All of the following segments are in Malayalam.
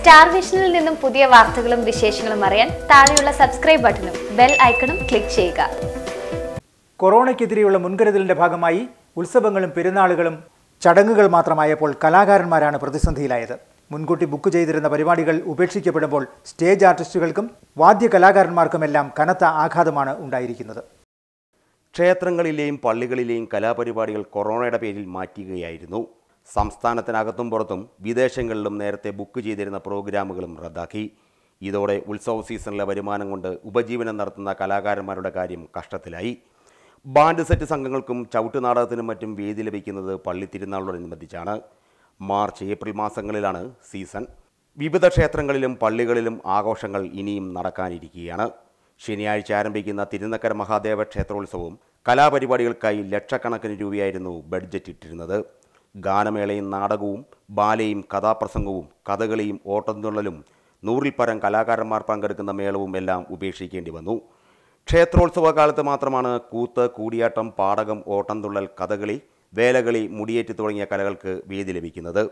സ്റ്റാർ വിഷനിൽ നിന്നും പുതിയ വാർത്തകളും വിശേഷങ്ങളും അറിയാൻ താഴെയുള്ള സബ്സ്ക്രൈബ് ബട്ടണും ബെൽ ഐക്കണും ക്ലിക്ക് ചെയ്യുക. കൊറോണയ്ക്കെതിരെയുള്ള മുൻകരുതലിന്റെ ഭാഗമായി ഉത്സവങ്ങളും പെരുന്നാളുകളും ചടങ്ങുകൾ മാത്രമായപ്പോൾ കലാകാരന്മാരാണ് പ്രതിസന്ധിയിലായത്. മുൻകൂട്ടി ബുക്ക് ചെയ്തിരുന്ന പരിപാടികൾ ഉപേക്ഷിക്കപ്പെടുമ്പോൾ സ്റ്റേജ് ആർട്ടിസ്റ്റുകൾക്കും വാദ്യ കലാകാരന്മാർക്കുമെല്ലാം കനത്ത ആഘാതമാണ് ഉണ്ടായിരിക്കുന്നത്. ക്ഷേത്രങ്ങളിലെയും പള്ളികളിലെയും കലാപരിപാടികൾ കൊറോണയുടെ പേരിൽ മാറ്റുകയായിരുന്നു. സംസ്ഥാനത്തിനകത്തും പുറത്തും വിദേശങ്ങളിലും നേരത്തെ ബുക്ക് ചെയ്തിരുന്ന പ്രോഗ്രാമുകളും റദ്ദാക്കി. ഇതോടെ ഉത്സവ സീസണിലെ വരുമാനം കൊണ്ട് ഉപജീവനം നടത്തുന്ന കലാകാരന്മാരുടെ കാര്യം കഷ്ടത്തിലായി. ബാൻഡ് സെറ്റ് സംഘങ്ങൾക്കും ചവിട്ടുനാടകത്തിനും മറ്റും വേദി ലഭിക്കുന്നത് പള്ളി തിരുനാളോടനുബന്ധിച്ചാണ് മാർച്ച് ഏപ്രിൽ മാസങ്ങളിലാണ് സീസൺ വിവിധ ക്ഷേത്രങ്ങളിലും പള്ളികളിലും ആഘോഷങ്ങൾ ഇനിയും നടക്കാനിരിക്കുകയാണ്. ശനിയാഴ്ച ആരംഭിക്കുന്ന തിരുനക്കര മഹാദേവ ക്ഷേത്രോത്സവവും കലാപരിപാടികൾക്കായി ലക്ഷക്കണക്കിന് രൂപയായിരുന്നു ബഡ്ജറ്റ് ഇട്ടിരുന്നത്. ഗാനമേളയും നാടകവും ബാലയും കഥാപ്രസംഗവും കഥകളിയും ഓട്ടംതുള്ളലും നൂറിൽ പരം കലാകാരന്മാർ പങ്കെടുക്കുന്ന മേളവും എല്ലാം ഉപേക്ഷിക്കേണ്ടി വന്നു. ക്ഷേത്രോത്സവ കാലത്ത് മാത്രമാണ് കൂത്ത് കൂടിയാട്ടം പാടകം ഓട്ടംതുള്ളൽ കഥകളി വേലകളി മുടിയേറ്റ് തുടങ്ങിയ കലകൾക്ക് വേദി ലഭിക്കുന്നത്.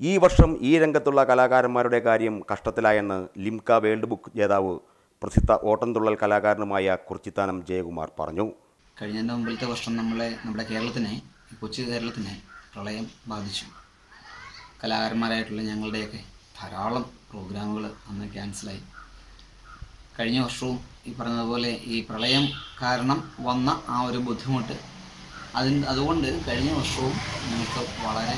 ഈ വർഷം ഈ രംഗത്തുള്ള കലാകാരന്മാരുടെ കാര്യം കഷ്ടത്തിലായെന്ന് ലിംക വേൾഡ് ബുക്ക് ജേതാവ് പ്രസിദ്ധ ഓട്ടംതുള്ളൽ കലാകാരനുമായ കുർച്ചിത്താനം ജയകുമാർ പറഞ്ഞു. കഴിഞ്ഞ മുമ്പിലത്തെ വർഷം നമ്മളെ നമ്മുടെ കേരളത്തിനെ കൊച്ചു കേരളത്തിനെ പ്രളയം ബാധിച്ചു. കലാകാരന്മാരായിട്ടുള്ള ഞങ്ങളുടെയൊക്കെ ധാരാളം പ്രോഗ്രാമുകൾ അന്ന് ക്യാൻസലായി. കഴിഞ്ഞ വർഷവും ഈ പറഞ്ഞതുപോലെ ഈ പ്രളയം കാരണം വന്ന ആ ഒരു ബുദ്ധിമുട്ട് അതിന് അതുകൊണ്ട് കഴിഞ്ഞ വർഷവും ഞങ്ങൾക്ക് വളരെ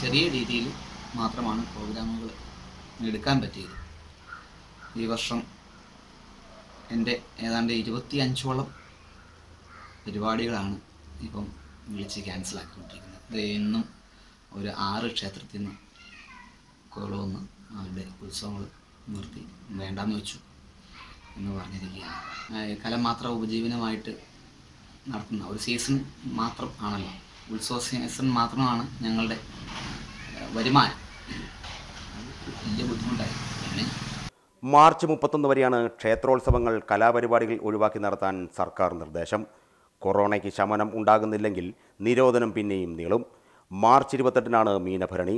ചെറിയ രീതിയിൽ മാത്രമാണ് പ്രോഗ്രാമുകൾ എടുക്കാൻ പറ്റിയത്. ഈ വർഷം എന്റെ ഏതാണ്ട് ഇരുപത്തി അഞ്ചോളം പരിപാടികളാണ് ഇപ്പം വിളിച്ച് ക്യാൻസലാക്കിക്കൊണ്ടിരിക്കുന്നത് ഇത് ഇന്നും ഒരു ആറ് ക്ഷേത്രത്തിൽ നിന്ന് കൊള്ളുമെന്ന് അവരുടെ ഉത്സവങ്ങൾ നിർത്തി. വേണ്ടാന്ന് വെച്ചു എന്ന് പറഞ്ഞിരിക്കുകയാണ്. കല മാത്രം ഉപജീവനമായിട്ട് നടത്തുന്ന ഒരു സീസൺ മാത്രം ആണല്ലോ. ഉത്സവ സീസൺ മാത്രമാണ് ഞങ്ങളുടെ വരുമാനം. വലിയ ബുദ്ധിമുട്ടായി. പിന്നെ? മാർച്ച് മുപ്പത്തൊന്ന് വരെയാണ് ക്ഷേത്രോത്സവങ്ങൾ കലാപരിപാടികൾ ഒഴിവാക്കി നടത്താൻ സർക്കാർ നിർദ്ദേശം. കൊറോണയ്ക്ക് ശമനം ഉണ്ടാകുന്നില്ലെങ്കിൽ നിരോധനം പിന്നെയും നീളും. മാർച്ച് ഇരുപത്തെട്ടിനാണ് മീനഭരണി.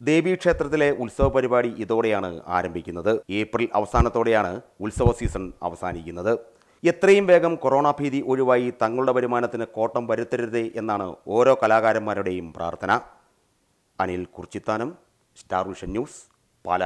ദേവീക്ഷേത്രത്തിലെ ഉത്സവ പരിപാടി ഇതോടെയാണ് ആരംഭിക്കുന്നത്. ഏപ്രിൽ അവസാനത്തോടെയാണ് ഉത്സവ സീസൺ അവസാനിക്കുന്നത്. എത്രയും വേഗം കൊറോണ ഭീതി ഒഴിവായി തങ്ങളുടെ വരുമാനത്തിന് കോട്ടം വരുത്തരുതേ എന്നാണ് ഓരോ കലാകാരന്മാരുടെയും പ്രാർത്ഥന. Anil Kurchithanam Star Vision News Pala.